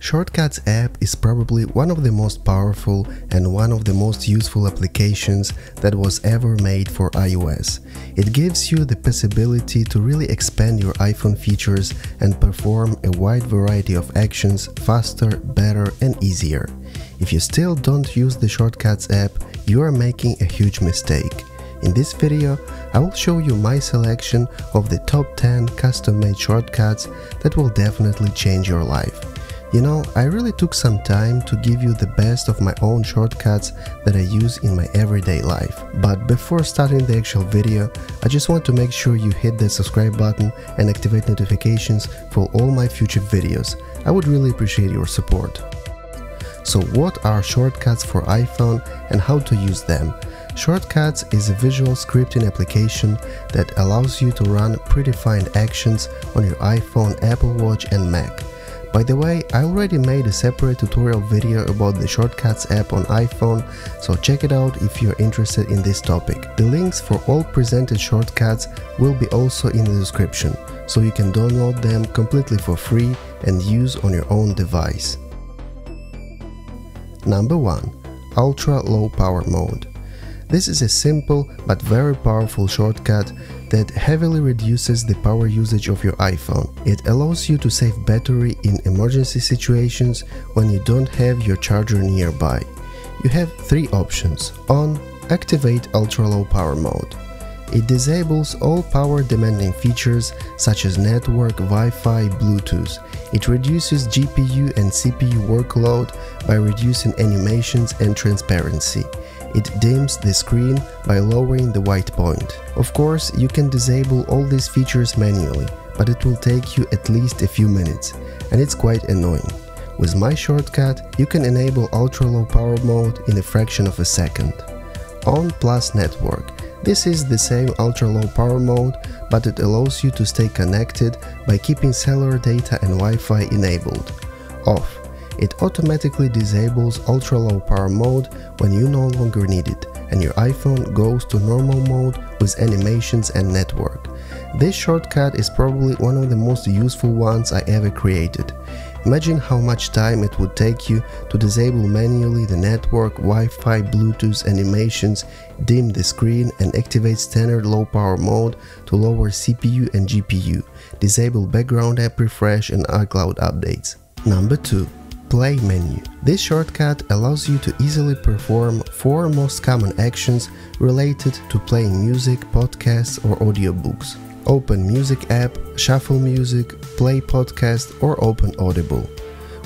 Shortcuts app is probably one of the most powerful and one of the most useful applications that was ever made for iOS. It gives you the possibility to really expand your iPhone features and perform a wide variety of actions faster, better and easier. If you still don't use the Shortcuts app, you are making a huge mistake. In this video, I will show you my selection of the top 10 custom-made shortcuts that will definitely change your life. You know, I really took some time to give you the best of my own shortcuts that I use in my everyday life. But before starting the actual video, I just want to make sure you hit the subscribe button and activate notifications for all my future videos. I would really appreciate your support. So what are shortcuts for iPhone and how to use them? Shortcuts is a visual scripting application that allows you to run predefined actions on your iPhone, Apple Watch and Mac. By the way, I already made a separate tutorial video about the Shortcuts app on iPhone, so check it out if you're interested in this topic. The links for all presented shortcuts will be also in the description, so you can download them completely for free and use on your own device. Number 1. Ultra Low Power Mode this is a simple but very powerful shortcut that heavily reduces the power usage of your iPhone. It allows you to save battery in emergency situations when you don't have your charger nearby. You have three options. On, activate ultra low power mode. It disables all power demanding features such as network, Wi-Fi, Bluetooth. It reduces GPU and CPU workload by reducing animations and transparency it dims the screen by lowering the white point. Of course, you can disable all these features manually, but it will take you at least a few minutes, and it's quite annoying. With my shortcut, you can enable ultra low power mode in a fraction of a second. On plus network. This is the same ultra low power mode, but it allows you to stay connected by keeping cellular data and Wi-Fi enabled. Off it automatically disables ultra low power mode when you no longer need it and your iPhone goes to normal mode with animations and network. This shortcut is probably one of the most useful ones I ever created. Imagine how much time it would take you to disable manually the network, Wi-Fi, Bluetooth animations, dim the screen and activate standard low power mode to lower CPU and GPU, disable background app refresh and iCloud updates. Number 2 play menu. This shortcut allows you to easily perform four most common actions related to playing music, podcasts or audiobooks. Open Music app, Shuffle Music, Play Podcast or Open Audible.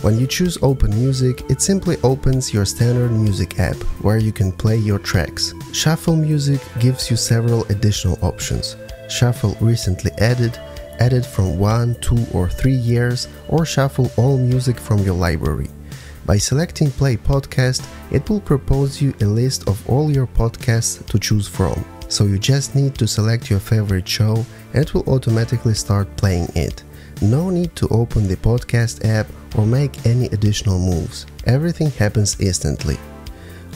When you choose Open Music, it simply opens your standard music app where you can play your tracks. Shuffle Music gives you several additional options. Shuffle recently added, added from 1, 2 or 3 years or shuffle all music from your library. By selecting Play Podcast, it will propose you a list of all your podcasts to choose from. So you just need to select your favorite show and it will automatically start playing it. No need to open the podcast app or make any additional moves. Everything happens instantly.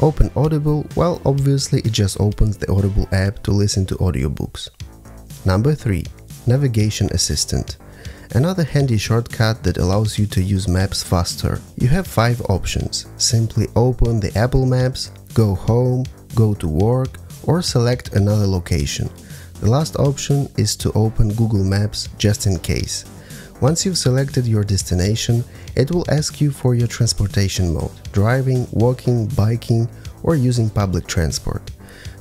Open Audible, well obviously it just opens the Audible app to listen to audiobooks. Number 3. Navigation Assistant. Another handy shortcut that allows you to use maps faster. You have 5 options. Simply open the Apple Maps, go home, go to work or select another location. The last option is to open Google Maps just in case. Once you've selected your destination, it will ask you for your transportation mode – driving, walking, biking or using public transport.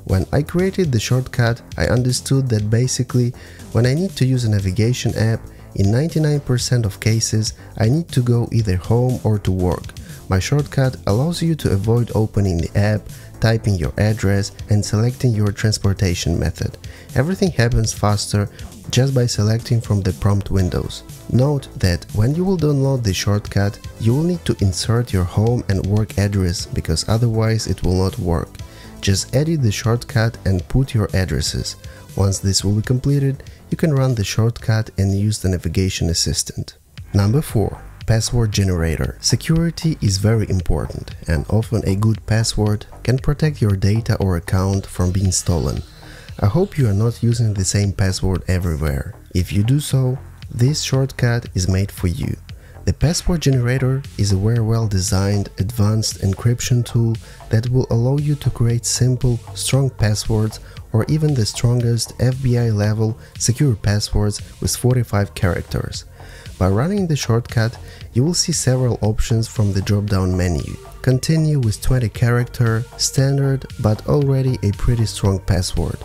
When I created the shortcut, I understood that basically, when I need to use a navigation app, in 99% of cases, I need to go either home or to work. My shortcut allows you to avoid opening the app, typing your address and selecting your transportation method. Everything happens faster just by selecting from the prompt windows. Note that when you will download the shortcut, you will need to insert your home and work address because otherwise it will not work. Just edit the shortcut and put your addresses. Once this will be completed, you can run the shortcut and use the navigation assistant. Number 4. Password Generator. Security is very important and often a good password can protect your data or account from being stolen. I hope you are not using the same password everywhere. If you do so, this shortcut is made for you. The password generator is a very well designed advanced encryption tool that will allow you to create simple, strong passwords or even the strongest FBI level secure passwords with 45 characters. By running the shortcut, you will see several options from the drop down menu. Continue with 20 character, standard but already a pretty strong password.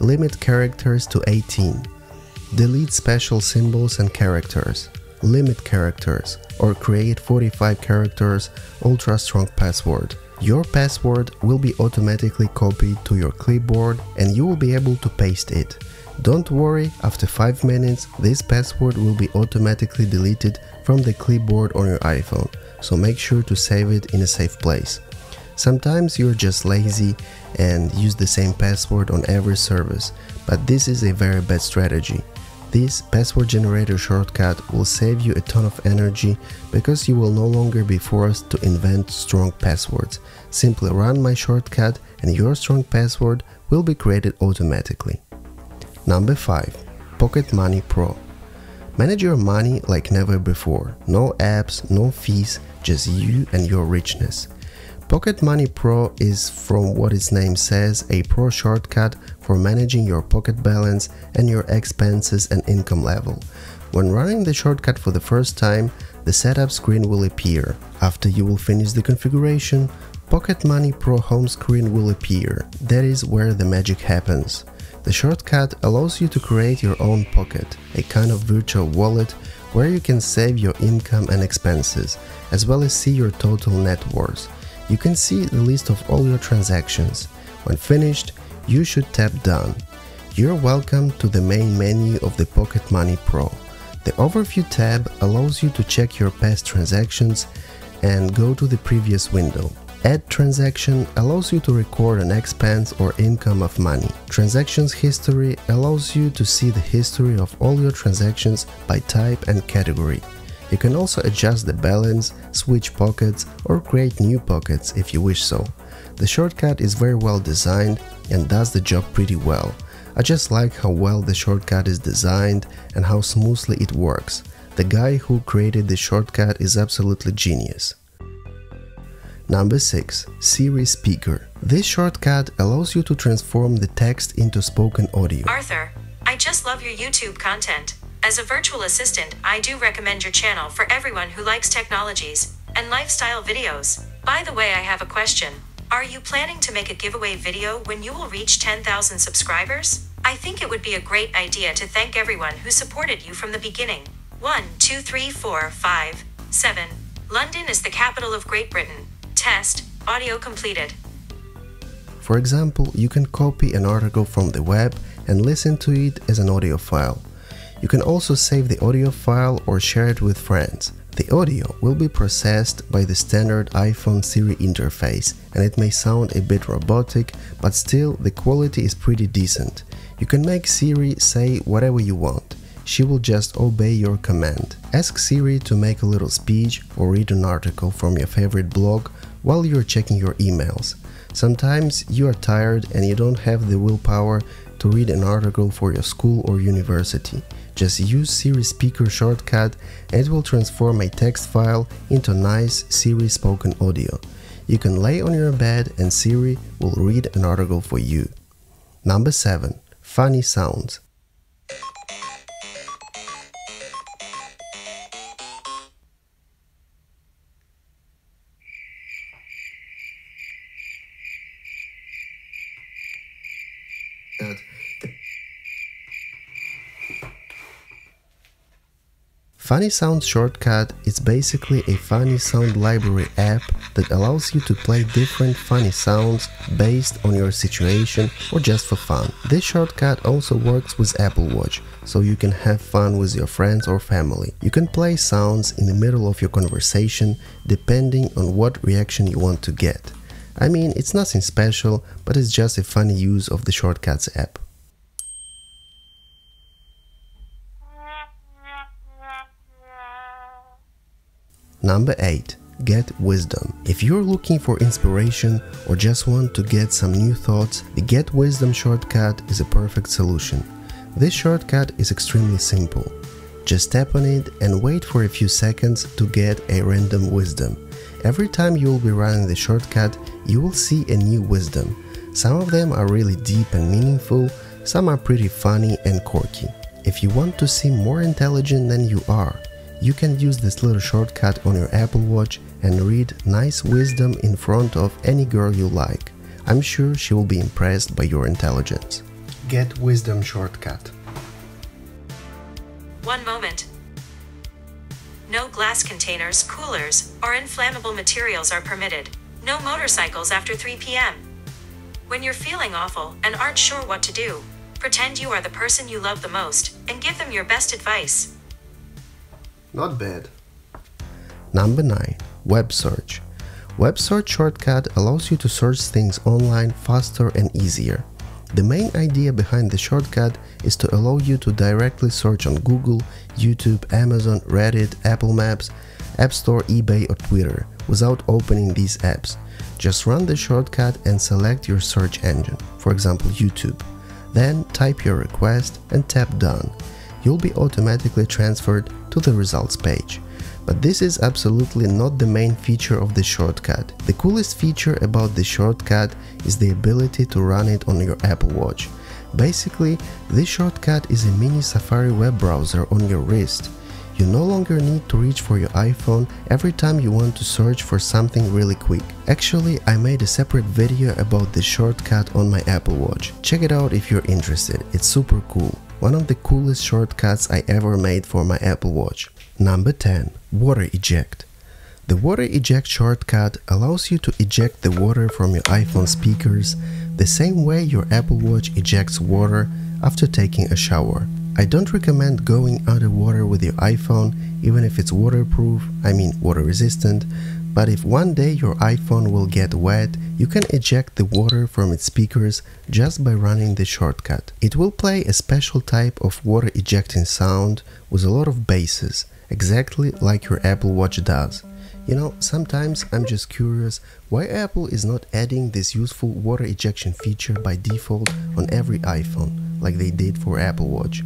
Limit characters to 18. Delete special symbols and characters limit characters, or create 45 characters ultra strong password. Your password will be automatically copied to your clipboard and you will be able to paste it. Don't worry, after 5 minutes this password will be automatically deleted from the clipboard on your iPhone, so make sure to save it in a safe place. Sometimes you're just lazy and use the same password on every service, but this is a very bad strategy. This password generator shortcut will save you a ton of energy because you will no longer be forced to invent strong passwords. Simply run my shortcut and your strong password will be created automatically. Number 5. Pocket Money Pro Manage your money like never before. No apps, no fees, just you and your richness. Pocket Money Pro is, from what its name says, a pro shortcut for managing your pocket balance and your expenses and income level. When running the shortcut for the first time, the setup screen will appear. After you will finish the configuration, Pocket Money Pro home screen will appear. That is where the magic happens. The shortcut allows you to create your own pocket, a kind of virtual wallet where you can save your income and expenses, as well as see your total net worth you can see the list of all your transactions. When finished, you should tap Done. You're welcome to the main menu of the Pocket Money Pro. The Overview tab allows you to check your past transactions and go to the previous window. Add transaction allows you to record an expense or income of money. Transactions history allows you to see the history of all your transactions by type and category. You can also adjust the balance, switch pockets or create new pockets if you wish so. The shortcut is very well designed and does the job pretty well. I just like how well the shortcut is designed and how smoothly it works. The guy who created the shortcut is absolutely genius. Number 6. Siri Speaker. This shortcut allows you to transform the text into spoken audio. Arthur, I just love your YouTube content. As a virtual assistant, I do recommend your channel for everyone who likes technologies and lifestyle videos. By the way, I have a question. Are you planning to make a giveaway video when you will reach 10,000 subscribers? I think it would be a great idea to thank everyone who supported you from the beginning. 1, 2, 3, 4, 5, 7. London is the capital of Great Britain. Test, audio completed. For example, you can copy an article from the web and listen to it as an audio file. You can also save the audio file or share it with friends. The audio will be processed by the standard iPhone Siri interface and it may sound a bit robotic, but still the quality is pretty decent. You can make Siri say whatever you want. She will just obey your command. Ask Siri to make a little speech or read an article from your favorite blog while you're checking your emails. Sometimes you are tired and you don't have the willpower to read an article for your school or university. Just use Siri speaker shortcut and it will transform a text file into nice Siri spoken audio. You can lay on your bed and Siri will read an article for you. Number 7. Funny sounds. Funny Sound Shortcut is basically a funny sound library app that allows you to play different funny sounds based on your situation or just for fun. This shortcut also works with Apple Watch, so you can have fun with your friends or family. You can play sounds in the middle of your conversation depending on what reaction you want to get. I mean, it's nothing special, but it's just a funny use of the Shortcuts app. Number 8. Get Wisdom. If you're looking for inspiration or just want to get some new thoughts, the Get Wisdom shortcut is a perfect solution. This shortcut is extremely simple. Just tap on it and wait for a few seconds to get a random wisdom. Every time you will be running the shortcut, you will see a new wisdom. Some of them are really deep and meaningful, some are pretty funny and quirky. If you want to seem more intelligent than you are, you can use this little shortcut on your Apple Watch and read nice wisdom in front of any girl you like. I'm sure she will be impressed by your intelligence. Get wisdom shortcut. One moment. No glass containers, coolers, or inflammable materials are permitted. No motorcycles after 3 p.m. When you're feeling awful and aren't sure what to do, pretend you are the person you love the most and give them your best advice. Not bad. Number 9. Web search. Web search shortcut allows you to search things online faster and easier. The main idea behind the shortcut is to allow you to directly search on Google, YouTube, Amazon, Reddit, Apple Maps, App Store, eBay or Twitter without opening these apps. Just run the shortcut and select your search engine, for example YouTube. Then type your request and tap done. You'll be automatically transferred to the results page. But this is absolutely not the main feature of the shortcut. The coolest feature about the shortcut is the ability to run it on your Apple Watch. Basically, this shortcut is a mini Safari web browser on your wrist. You no longer need to reach for your iPhone every time you want to search for something really quick. Actually, I made a separate video about this shortcut on my Apple Watch. Check it out if you're interested, it's super cool. One of the coolest shortcuts I ever made for my Apple Watch. Number 10. Water Eject. The Water Eject shortcut allows you to eject the water from your iPhone speakers the same way your Apple Watch ejects water after taking a shower. I don't recommend going underwater with your iPhone even if it's waterproof, I mean water resistant, but if one day your iPhone will get wet, you can eject the water from its speakers just by running the shortcut. It will play a special type of water ejecting sound with a lot of basses exactly like your Apple Watch does. You know, sometimes I'm just curious why Apple is not adding this useful water ejection feature by default on every iPhone, like they did for Apple Watch.